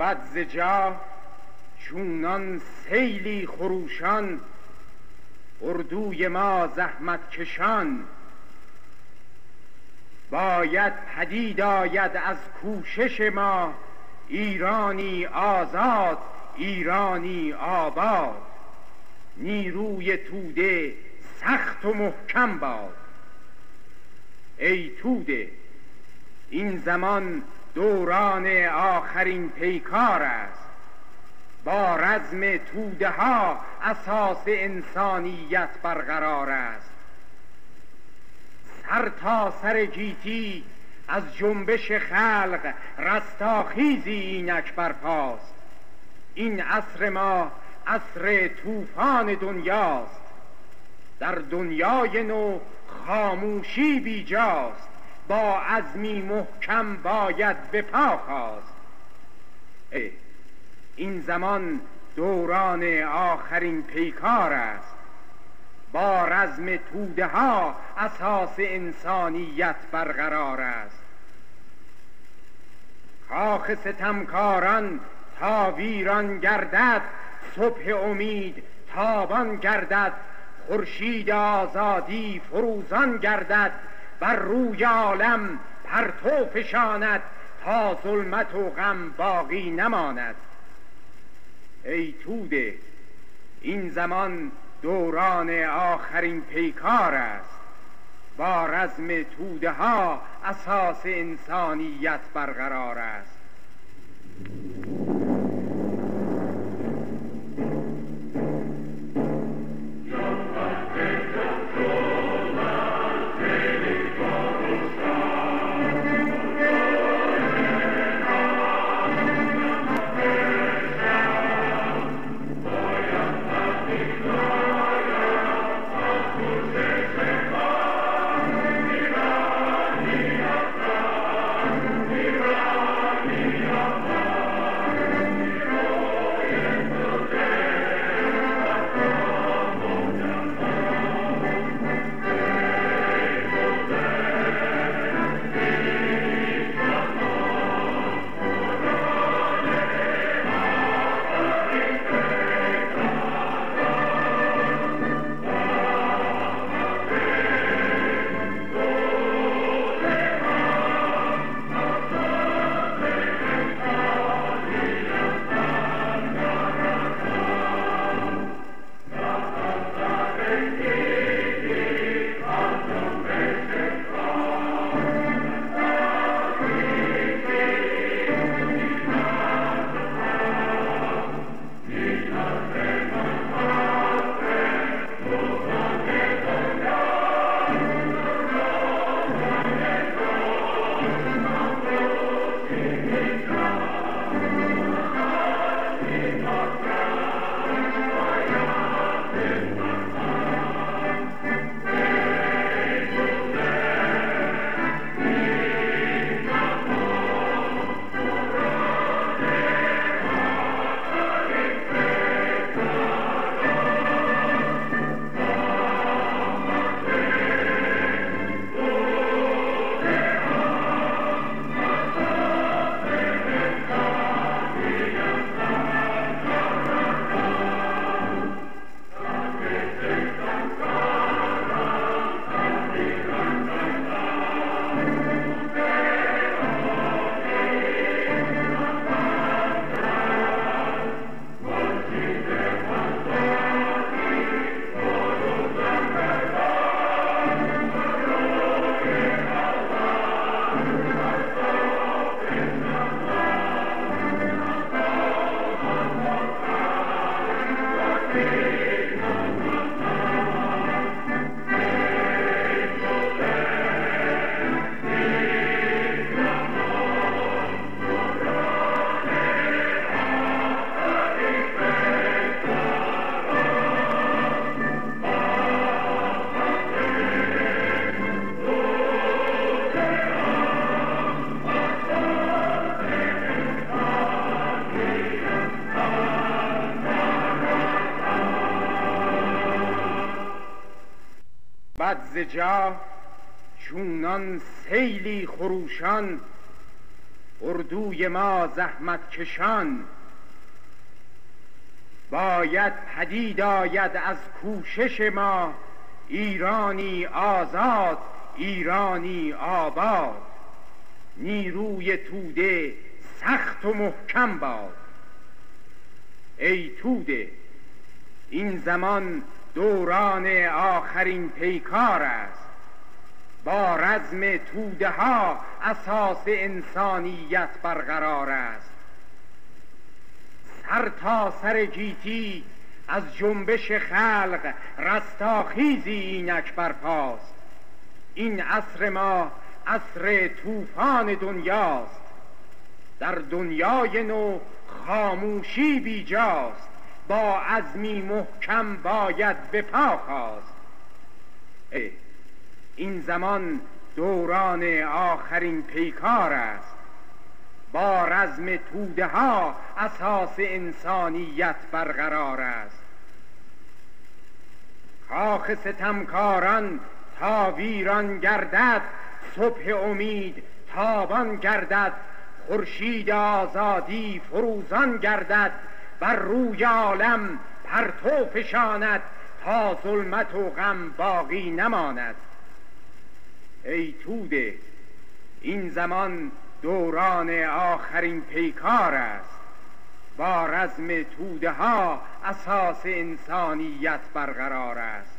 بد ز جا چونان سیلی خروشان اردوی ما زحمت کشان. باید پدید آید از کوشش ما ایرانی آزاد ایرانی آباد. نیروی توده سخت و محکم باد. ای توده این زمان دوران آخرین پیکار است. با رزم توده ها اساس انسانیت برقرار است. سر تا سر گیتی از جنبش خلق رستاخیزی اینک برپاست. این عصر ما عصر طوفان دنیاست. در دنیای نو خاموشی بیجاست. با عزمی محکم باید به پا خواست. این زمان دوران آخرین پیکار است. با رزم توده ها اساس انسانیت برقرار است. کاخ ستمکاران تا ویران گردد صبح امید تابان گردد خورشید آزادی فروزان گردد. بر روی عالم پرتو فشاند تا ظلمت و غم باقی نماند. ای توده این زمان دوران آخرین پیکار است. با رزم توده ها اساس انسانیت برقرار است. جا چونان سیلی خروشان اردوی ما زحمت کشان. باید پدید آید از کوشش ما ایرانی آزاد ایرانی آباد. نیروی توده سخت و محکم باد. ای توده این زمان دوران آخرین پیکار است. با رزم توده ها اساس انسانیت برقرار است. سر تا سر گیتی از جنبش خلق رستاخیزی اینک برپاست. این عصر ما عصر طوفان دنیاست. در دنیای نو خاموشی بیجاست. با عزمی محکم باید به پا خواست این زمان دوران آخرین پیکار است. با رزم توده ها اساس انسانیت برقرار است. کاخ ستمکاران تا ویران گردد صبح امید تابان گردد خورشید آزادی فروزان گردد. بر روی عالم پرتو فشاند تا ظلمت و غم باقی نماند. ای توده این زمان دوران آخرین پیکار است. با رزم توده ها اساس انسانیت برقرار است.